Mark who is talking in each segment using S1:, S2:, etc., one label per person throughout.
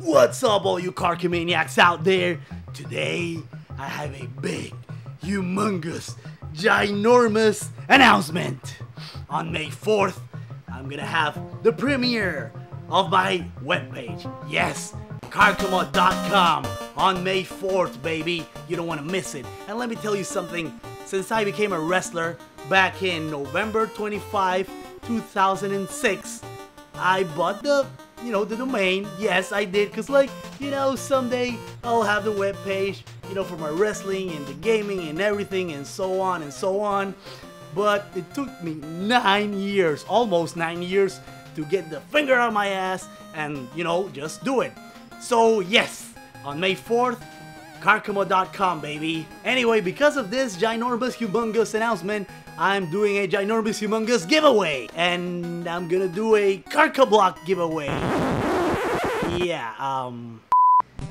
S1: What's up, all you Carcomaniacs out there? Today, I have a big, humongous, ginormous announcement. On May 4th, I'm gonna have the premiere of my webpage. Yes, Karcamo.com on May 4th, baby. You don't wanna miss it. And let me tell you something. Since I became a wrestler back in November 25, 2006, I bought the, you know, the domain. Yes, I did, cause like, you know, someday I'll have the web page, you know, for my wrestling and the gaming and everything and so on and so on. But it took me nine years, almost nine years, to get the finger on my ass and, you know, just do it. So yes, on May 4th, Karcamo.com, baby. Anyway, because of this ginormous, humongous announcement, I'm doing a ginormous, humongous giveaway. And I'm gonna do a Karcablock giveaway. Yeah, um...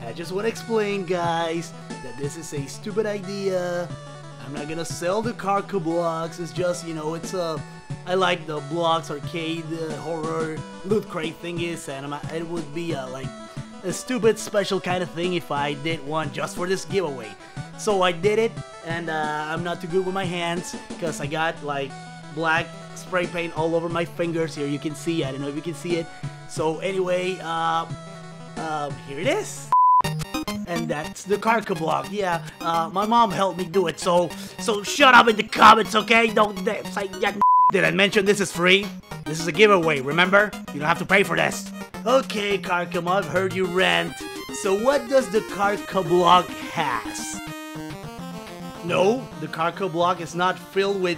S1: I just want to explain, guys, that this is a stupid idea. I'm not gonna sell the Karca blocks. It's just, you know, it's a... I like the blocks, arcade, uh, horror, loot crate thingies, and I'm, it would be a, like, a stupid special kind of thing if I did one just for this giveaway. So I did it, and uh, I'm not too good with my hands, because I got, like, black spray paint all over my fingers. Here you can see, I don't know if you can see it. So anyway, uh, um, here it is and that's the Karca block. Yeah, uh, my mom helped me do it, so so shut up in the comments, okay? Don't say. Did I mention this is free? This is a giveaway, remember? You don't have to pay for this. Okay, Carcam, I've heard you rant. So what does the Karca block has? No, the Karca block is not filled with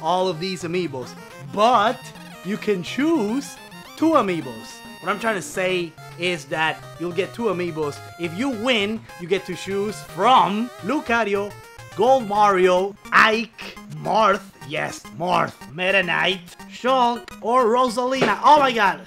S1: all of these amiibos, but you can choose two amiibos. What I'm trying to say is that you'll get two amiibos. If you win, you get to choose from Lucario, Gold Mario, Ike, Marth, yes, Marth, Meta Knight, Shulk, or Rosalina. Oh my god!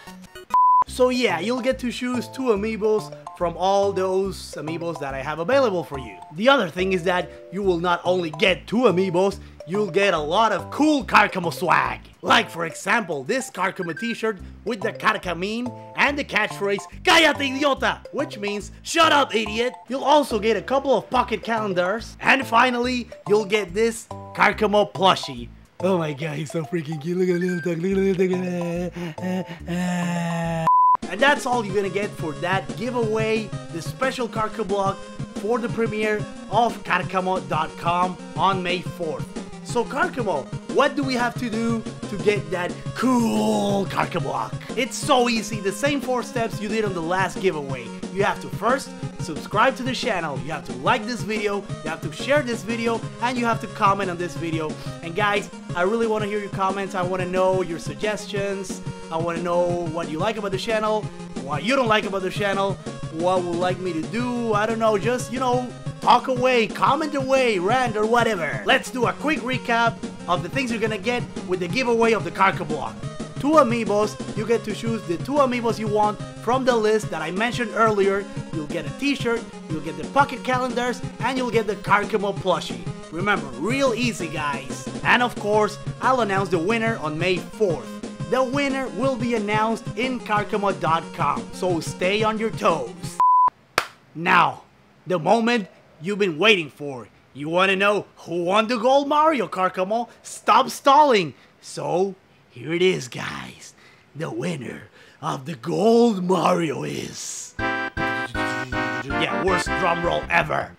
S1: So yeah, you'll get to choose two amiibos from all those amiibos that I have available for you. The other thing is that you will not only get two amiibos, you'll get a lot of cool Karcamo swag. Like for example, this Karcamo t-shirt with the Carcamine and the catchphrase Cállate idiota, which means shut up idiot. You'll also get a couple of pocket calendars. And finally, you'll get this Karcamo plushie. Oh my god, he's so freaking cute. Look at the little dog, look at little dog. And that's all you're gonna get for that giveaway, the special block for the premiere of Karcamo.com on May 4th. So Karcamo, what do we have to do to get that cool Karca block? It's so easy, the same four steps you did on the last giveaway. You have to first subscribe to the channel, you have to like this video, you have to share this video, and you have to comment on this video. And guys, I really want to hear your comments, I want to know your suggestions, I want to know what you like about the channel, what you don't like about the channel, what would like me to do, I don't know, just, you know, talk away, comment away, rant or whatever. Let's do a quick recap of the things you're gonna get with the giveaway of the Karca block. Two amiibos, you get to choose the two amiibos you want from the list that I mentioned earlier. You'll get a t-shirt, you'll get the pocket calendars, and you'll get the Karcamo plushie. Remember, real easy guys. And of course, I'll announce the winner on May 4th. The winner will be announced in Karcamo.com, so stay on your toes. Now, the moment you've been waiting for. You want to know who won the gold Mario Karcamo? Stop stalling. So, here it is, guys. The winner of the gold Mario is... Yeah, worst drum roll ever.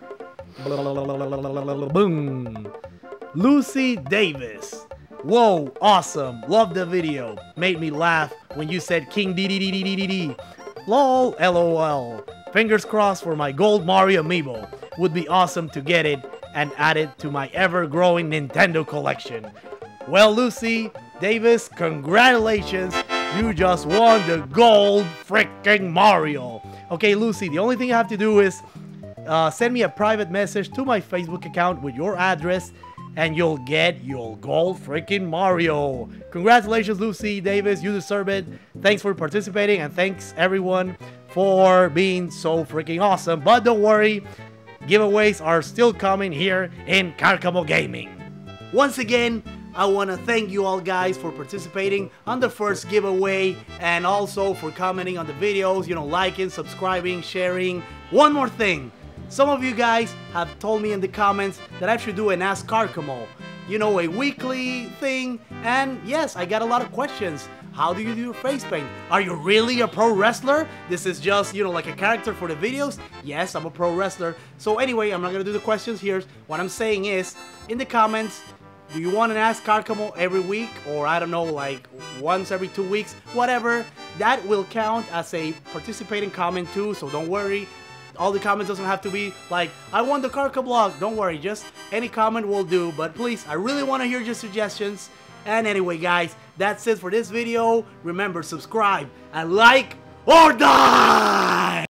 S1: Boom. Lucy Davis. Whoa, awesome. Love the video. Made me laugh when you said King D D D D D D D. LOL, LOL. Fingers crossed for my gold Mario amiibo. Would be awesome to get it and add it to my ever-growing Nintendo collection. Well, Lucy Davis, congratulations. You just won the gold freaking Mario. Okay, Lucy, the only thing you have to do is uh, send me a private message to my Facebook account with your address and you'll get your gold freaking Mario. Congratulations, Lucy Davis. You deserve it. Thanks for participating and thanks everyone for being so freaking awesome. But don't worry, giveaways are still coming here in Karcamo Gaming. Once again, I want to thank you all guys for participating on the first giveaway and also for commenting on the videos, you know, liking, subscribing, sharing. One more thing. Some of you guys have told me in the comments that I should do an Ask Karcamo. You know, a weekly thing. And yes, I got a lot of questions. How do you do face paint? Are you really a pro wrestler? This is just, you know, like a character for the videos? Yes, I'm a pro wrestler. So anyway, I'm not gonna do the questions here. What I'm saying is, in the comments, do you want to ask Karcamo every week or I don't know like once every two weeks whatever that will count as a participating comment too so don't worry all the comments doesn't have to be like I want the Carca blog don't worry just any comment will do but please I really want to hear your suggestions and anyway guys that's it for this video. Remember subscribe and like or die